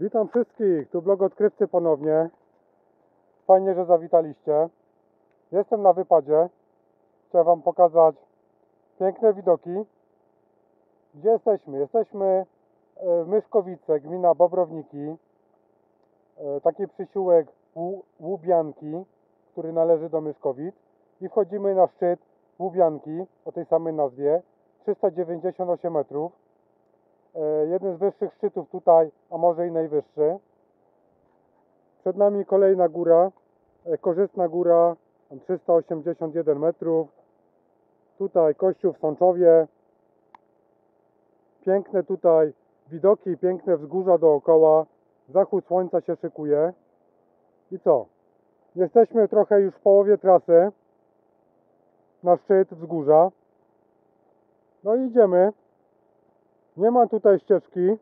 Witam wszystkich, tu blog odkrywcy ponownie. Fajnie, że zawitaliście. Jestem na wypadzie. Chciałem Wam pokazać piękne widoki. Gdzie jesteśmy? Jesteśmy e, w Myszkowice, gmina Bobrowniki. E, Taki przysiółek Łu- Łubianki, który należy do Myszkowic. I wchodzimy na szczyt Łubianki o tej samej nazwie. 398 metrów. E, jeden z wyższych szczytów tutaj, a może i najwyższy. Przed nami kolejna góra, e, korzystna góra, 381 metrów. Tutaj kościół w Sączowie. Piękne tutaj widoki, piękne wzgórza dookoła. Zachód słońca się szykuje. I co? Jesteśmy trochę już w połowie trasy na szczyt wzgórza. No i idziemy. Nie ma tutaj ścieżki,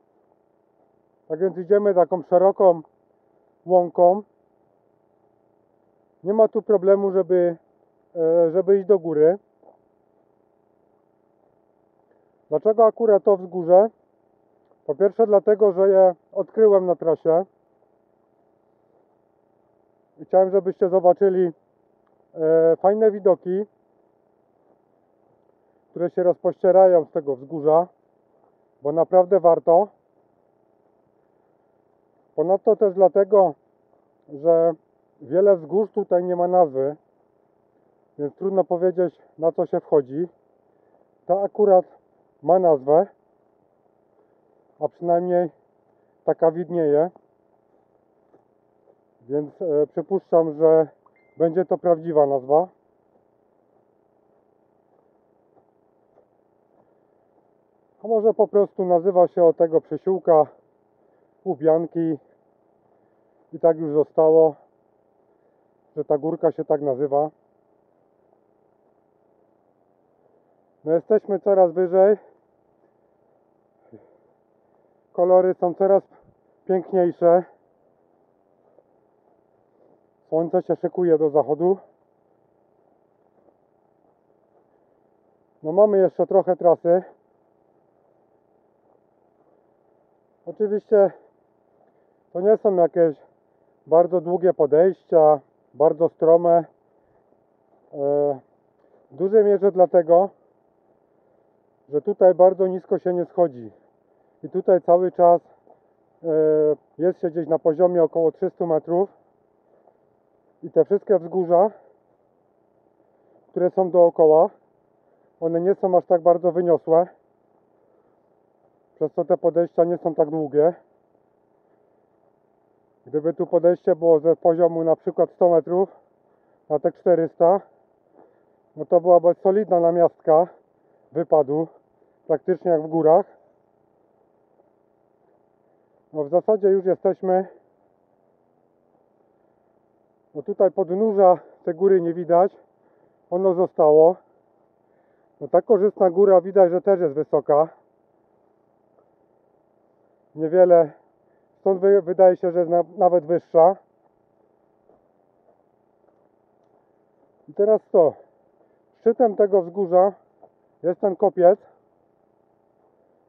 tak więc idziemy taką szeroką łąką. Nie ma tu problemu, żeby, e, żeby iść do góry. Dlaczego akurat to wzgórze? Po pierwsze dlatego, że je odkryłem na trasie. Chciałem, żebyście zobaczyli e, fajne widoki, które się rozpościerają z tego wzgórza bo naprawdę warto. Ponadto też dlatego, że wiele wzgórz tutaj nie ma nazwy, więc trudno powiedzieć na co się wchodzi. To akurat ma nazwę, a przynajmniej taka widnieje, więc e, przypuszczam, że będzie to prawdziwa nazwa. Może po prostu nazywa się od tego przesiłka Łubianki i tak już zostało, że ta górka się tak nazywa. No jesteśmy coraz wyżej. Kolory są coraz piękniejsze. Słońce się szykuje do zachodu. No mamy jeszcze trochę trasy. Oczywiście to nie są jakieś bardzo długie podejścia, bardzo strome. E, W dużej mierze dlatego, że tutaj bardzo nisko się nie schodzi. I tutaj cały czas e, jest się gdzieś na poziomie około 300 metrów. I te wszystkie wzgórza, które są dookoła, one nie są aż tak bardzo wyniosłe przez co te podejścia nie są tak długie. Gdyby tu podejście było ze poziomu na przykład 100 metrów na te 400, no to byłaby solidna namiastka wypadu, praktycznie jak w górach. No w zasadzie już jesteśmy, no tutaj podnóża tej góry nie widać, ono zostało. No ta korzystna góra widać, że też jest wysoka niewiele, stąd wy, wydaje się, że jest na, nawet wyższa. I teraz to, szczytem tego wzgórza jest ten kopiec,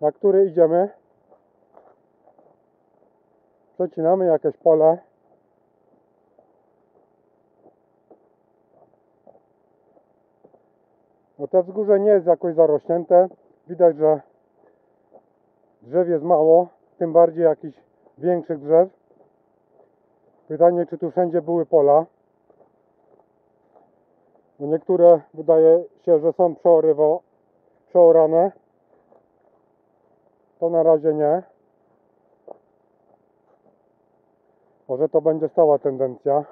na który idziemy. Przecinamy jakieś pole. No to wzgórze nie jest jakoś zarośnięte. Widać, że drzew jest mało, tym bardziej jakichś większych drzew. Pytanie, czy tu wszędzie były pola. Bo niektóre wydaje się, że są przeorywo, przeorane. To na razie nie. Może to będzie stała tendencja,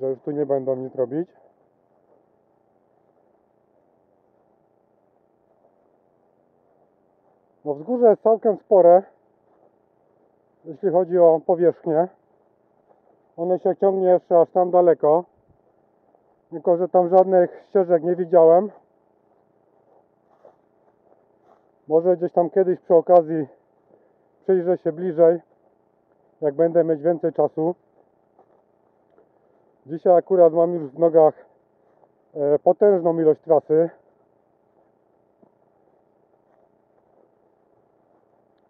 że już tu nie będą nic robić. No wzgórze jest całkiem spore, jeśli chodzi o powierzchnię. One się ciągnie jeszcze aż tam daleko. Tylko, że tam żadnych ścieżek nie widziałem. Może gdzieś tam kiedyś przy okazji przyjrzę się bliżej, jak będę mieć więcej czasu. Dzisiaj akurat mam już w nogach e, potężną ilość trasy.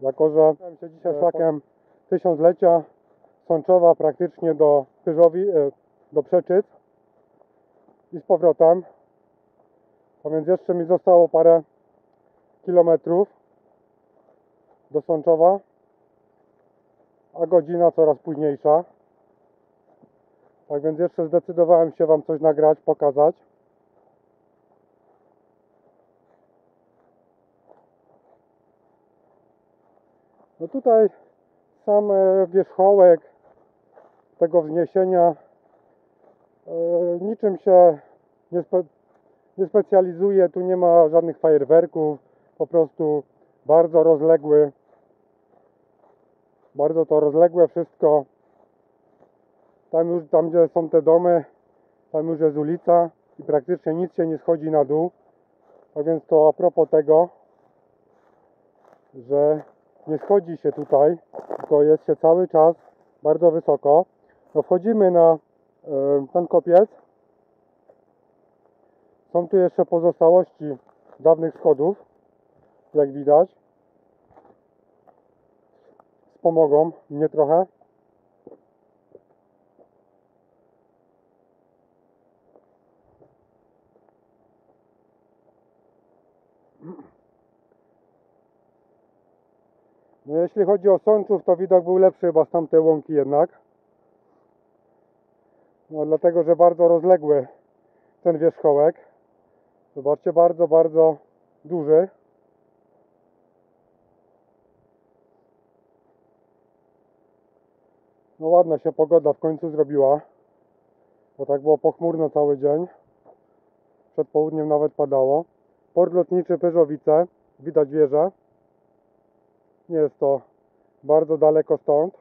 Jako, że się dzisiaj szlakiem tysiąclecia Sączowa praktycznie do Pyżowi, e, do i z powrotem. A więc jeszcze mi zostało parę kilometrów do Sączowa, a godzina coraz późniejsza. Tak więc jeszcze zdecydowałem się Wam coś nagrać, pokazać. No tutaj sam e, wierzchołek tego wzniesienia e, niczym się nie, spe, nie specjalizuje, tu nie ma żadnych fajerwerków, po prostu bardzo rozległy, bardzo to rozległe wszystko. Tam już, tam gdzie są te domy, tam już jest ulica i praktycznie nic się nie schodzi na dół. Tak więc to a propos tego, że nie schodzi się tutaj, tylko jest się cały czas bardzo wysoko. No wchodzimy na e, ten kopiec. Są tu jeszcze pozostałości dawnych schodów, jak widać. Wspomogą mnie trochę. Jeśli chodzi o Sączów, to widok był lepszy chyba z tamtej łąki jednak. No dlatego, że bardzo rozległy ten wierzchołek. Zobaczcie, bardzo, bardzo duży. No ładna się pogoda w końcu zrobiła. Bo tak było pochmurno cały dzień. Przed południem nawet padało. Port lotniczy Pyżowice. Widać wieżę. Nie jest to bardzo daleko stąd.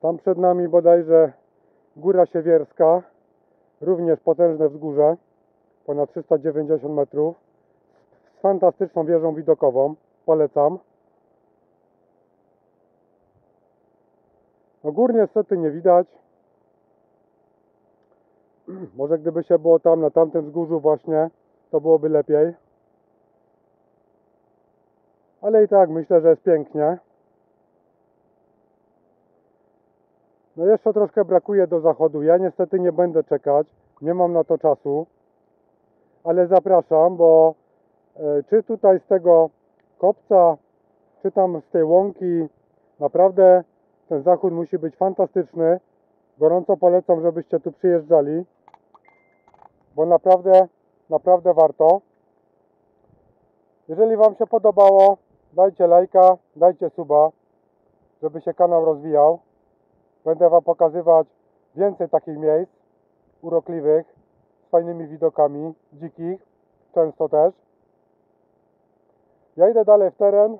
Tam przed nami bodajże Góra Siewierska, również potężne wzgórze, ponad 390 metrów, z fantastyczną wieżą widokową, polecam. No gór niestety nie widać. Może gdyby się było tam, na tamtym wzgórzu właśnie, to byłoby lepiej. Ale i tak myślę, że jest pięknie. No jeszcze troszkę brakuje do zachodu. Ja niestety nie będę czekać. Nie mam na to czasu. Ale zapraszam, bo e, czy tutaj z tego kopca, czy tam z tej łąki, naprawdę ten zachód musi być fantastyczny. Gorąco polecam, żebyście tu przyjeżdżali, bo naprawdę, naprawdę warto. Jeżeli Wam się podobało, dajcie lajka, dajcie suba, żeby się kanał rozwijał. Będę Wam pokazywać więcej takich miejsc urokliwych, z fajnymi widokami, dzikich, często też. Ja idę dalej w teren,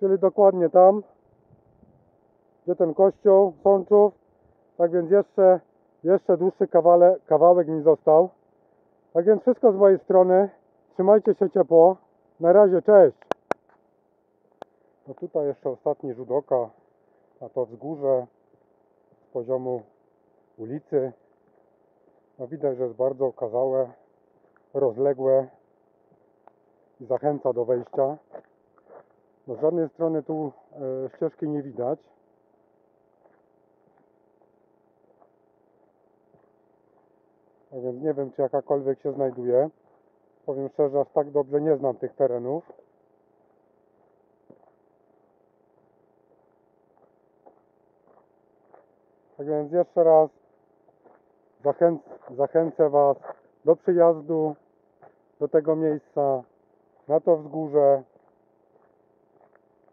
czyli dokładnie tam, gdzie ten kościół, Sączów. Tak więc jeszcze, jeszcze dłuższy kawale, kawałek mi został. Tak więc wszystko z mojej strony. Trzymajcie się ciepło. Na razie, cześć. No tutaj jeszcze ostatni rzut oka na to wzgórze z poziomu ulicy. No widać, że jest bardzo okazałe, rozległe i zachęca do wejścia. No z żadnej strony tu e, ścieżki nie widać. A więc nie wiem, czy jakakolwiek się znajduje. Powiem szczerze, aż tak dobrze nie znam tych terenów. Tak więc jeszcze raz zachęc zachęcę Was do przyjazdu do tego miejsca, na to wzgórze,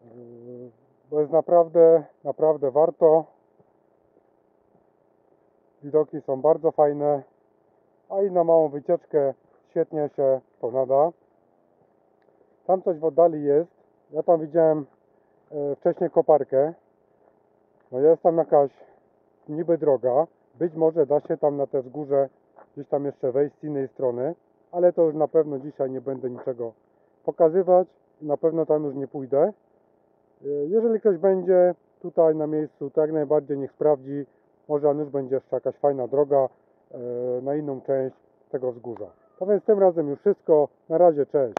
Yy, bo jest naprawdę, naprawdę warto. Widoki są bardzo fajne, a i na małą wycieczkę świetnie się to nada. Tam coś w oddali jest. Ja tam widziałem e, wcześniej koparkę. No jest tam jakaś niby droga. Być może da się tam na te wzgórze gdzieś tam jeszcze wejść z innej strony, ale to już na pewno dzisiaj nie będę niczego pokazywać. Na pewno tam już nie pójdę. E, Jeżeli ktoś będzie tutaj na miejscu, to jak najbardziej niech sprawdzi. Może już będzie jeszcze jakaś fajna droga. E, na inną część tego wzgórza. To więc tym razem już wszystko. Na razie, cześć.